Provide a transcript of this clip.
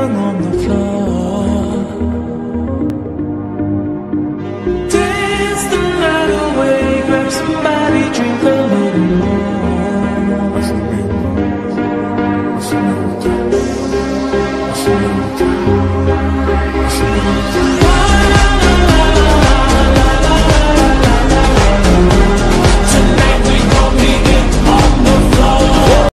down on the floor. Dance the night away, grab somebody, drink a little more.